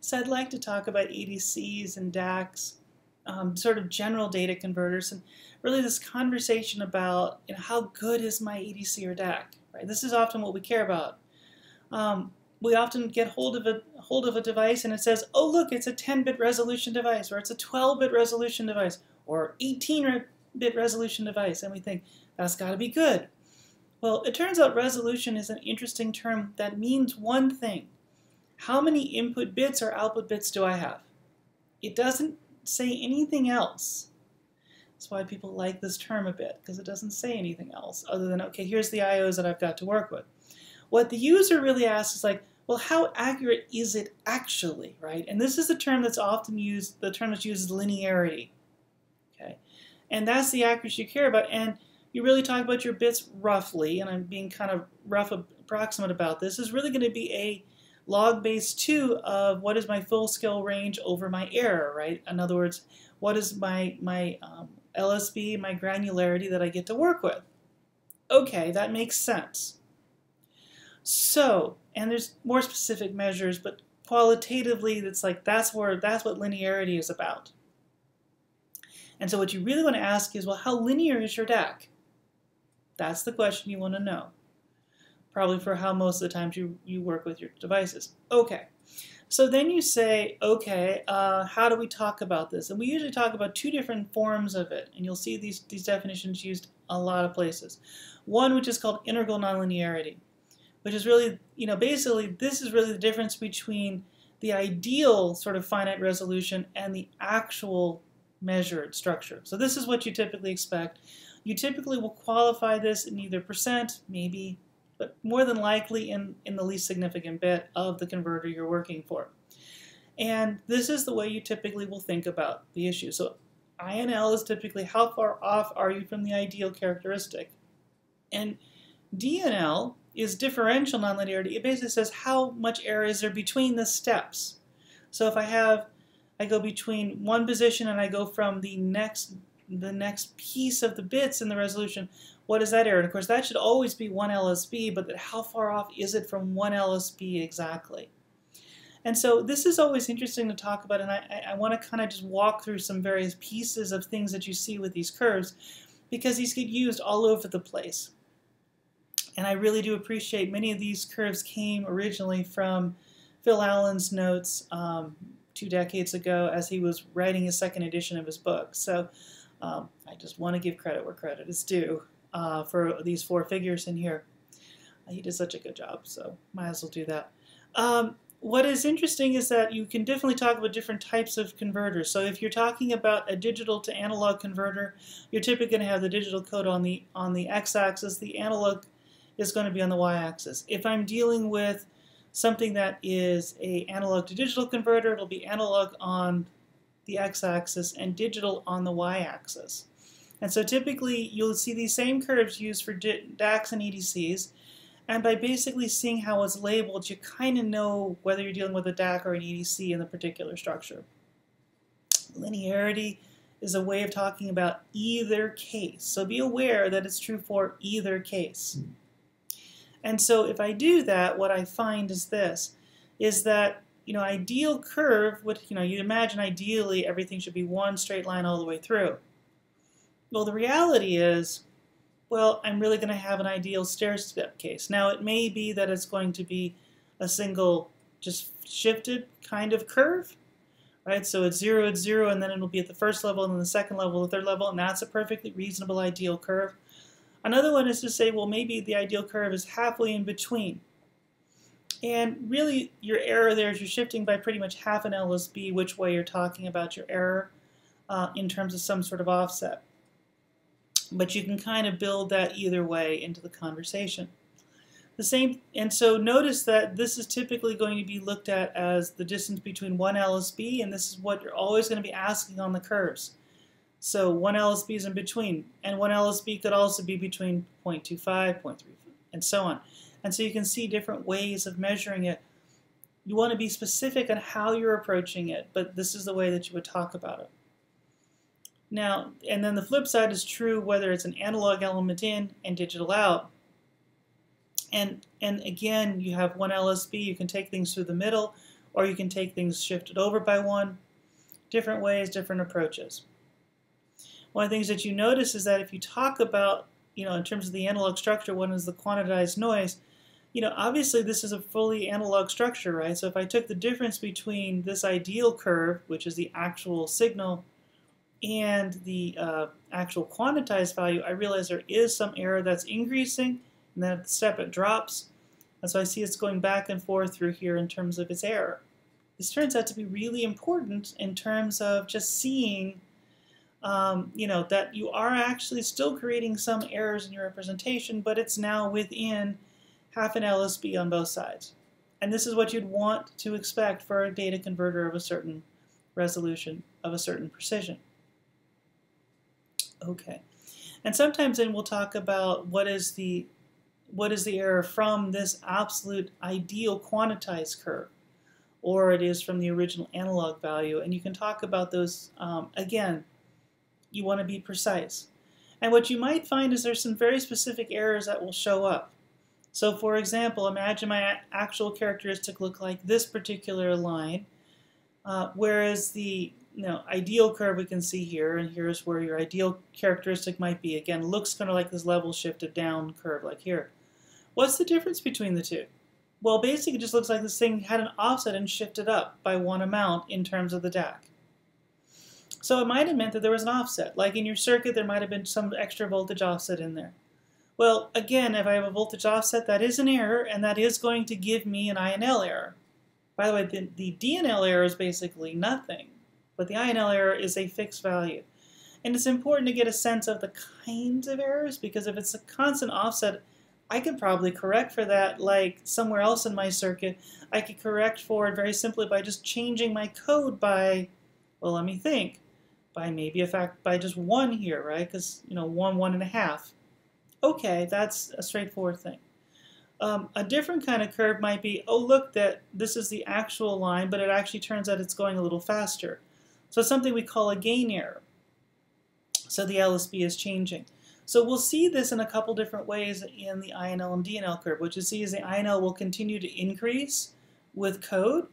So I'd like to talk about ADCs and DACs, um, sort of general data converters, and really this conversation about you know, how good is my ADC or DAC. Right? This is often what we care about. Um, we often get hold of a hold of a device and it says, "Oh, look, it's a 10-bit resolution device, or it's a 12-bit resolution device, or 18-bit resolution device," and we think that's got to be good. Well, it turns out resolution is an interesting term that means one thing. How many input bits or output bits do I have? It doesn't say anything else. That's why people like this term a bit, because it doesn't say anything else other than, okay, here's the IOs that I've got to work with. What the user really asks is like, well, how accurate is it actually, right? And this is the term that's often used, the term that's used is linearity, okay? And that's the accuracy you care about. And you really talk about your bits roughly, and I'm being kind of rough approximate about this, is really going to be a log base 2 of what is my full scale range over my error, right? In other words, what is my, my um, LSB, my granularity that I get to work with? Okay, that makes sense. So, and there's more specific measures, but qualitatively, it's like that's where that's what linearity is about. And so what you really want to ask is, well, how linear is your DAC? That's the question you want to know. Probably for how most of the times you, you work with your devices. Okay. So then you say, okay, uh, how do we talk about this? And we usually talk about two different forms of it. And you'll see these, these definitions used a lot of places. One, which is called integral nonlinearity which is really, you know, basically this is really the difference between the ideal sort of finite resolution and the actual measured structure. So this is what you typically expect. You typically will qualify this in either percent, maybe, but more than likely in, in the least significant bit of the converter you're working for. And this is the way you typically will think about the issue. So INL is typically how far off are you from the ideal characteristic. And DNL is differential nonlinearity. It basically says how much error is there between the steps. So if I have, I go between one position and I go from the next the next piece of the bits in the resolution, what is that error? And of course, that should always be one LSB, but how far off is it from one LSB exactly? And so this is always interesting to talk about, and I, I want to kind of just walk through some various pieces of things that you see with these curves, because these get used all over the place. And I really do appreciate many of these curves came originally from Phil Allen's notes um, two decades ago as he was writing his second edition of his book. So um, I just want to give credit where credit is due uh, for these four figures in here. Uh, he did such a good job, so might as well do that. Um, what is interesting is that you can definitely talk about different types of converters. So if you're talking about a digital to analog converter, you're typically going to have the digital code on the on the x-axis, the analog is going to be on the y-axis. If I'm dealing with something that is a analog to digital converter, it'll be analog on the x-axis and digital on the y-axis. And so typically you'll see these same curves used for DACs and ADCs, and by basically seeing how it's labeled, you kind of know whether you're dealing with a DAC or an ADC in the particular structure. Linearity is a way of talking about either case. So be aware that it's true for either case. Mm. And so if I do that, what I find is this, is that, you know, ideal curve would, you know, you'd imagine ideally everything should be one straight line all the way through. Well, the reality is, well, I'm really going to have an ideal stair-step case. Now, it may be that it's going to be a single just shifted kind of curve, right? So it's zero at zero, and then it'll be at the first level, and then the second level, the third level, and that's a perfectly reasonable ideal curve. Another one is to say, well, maybe the ideal curve is halfway in between. And really, your error there is you're shifting by pretty much half an LSB which way you're talking about your error uh, in terms of some sort of offset. But you can kind of build that either way into the conversation. The same, and so notice that this is typically going to be looked at as the distance between one LSB, and this is what you're always going to be asking on the curves. So one LSB is in between, and one LSB could also be between 0.25, 0.3, and so on. And so you can see different ways of measuring it. You want to be specific on how you're approaching it, but this is the way that you would talk about it. Now, and then the flip side is true whether it's an analog element in and digital out. And, and again, you have one LSB, you can take things through the middle, or you can take things shifted over by one. Different ways, different approaches. One of the things that you notice is that if you talk about, you know, in terms of the analog structure, one is the quantized noise. You know, obviously this is a fully analog structure, right? So if I took the difference between this ideal curve, which is the actual signal, and the uh, actual quantized value, I realize there is some error that's increasing, and then at the step it drops. And so I see it's going back and forth through here in terms of its error. This turns out to be really important in terms of just seeing, um, you know, that you are actually still creating some errors in your representation, but it's now within half an LSB on both sides. And this is what you'd want to expect for a data converter of a certain resolution, of a certain precision. Okay. And sometimes then we'll talk about what is the what is the error from this absolute ideal quantized curve, or it is from the original analog value. And you can talk about those, um, again, you want to be precise. And what you might find is there's some very specific errors that will show up. So for example, imagine my actual characteristic look like this particular line, uh, whereas the you know, ideal curve we can see here, and here's where your ideal characteristic might be. Again, looks kind of like this level shifted down curve like here. What's the difference between the two? Well, basically it just looks like this thing had an offset and shifted up by one amount in terms of the DAC. So it might have meant that there was an offset. Like in your circuit, there might have been some extra voltage offset in there. Well, again, if I have a voltage offset, that is an error, and that is going to give me an INL error. By the way, the, the DNL error is basically nothing but the INL error is a fixed value. And it's important to get a sense of the kinds of errors because if it's a constant offset, I could probably correct for that like somewhere else in my circuit. I could correct for it very simply by just changing my code by, well, let me think, by maybe a fact by just one here, right? Because, you know, one, one and a half. Okay, that's a straightforward thing. Um, a different kind of curve might be, oh, look, that this is the actual line, but it actually turns out it's going a little faster. So something we call a gain error. So the LSB is changing. So we'll see this in a couple different ways in the INL and DNL curve. What you see is the INL will continue to increase with code,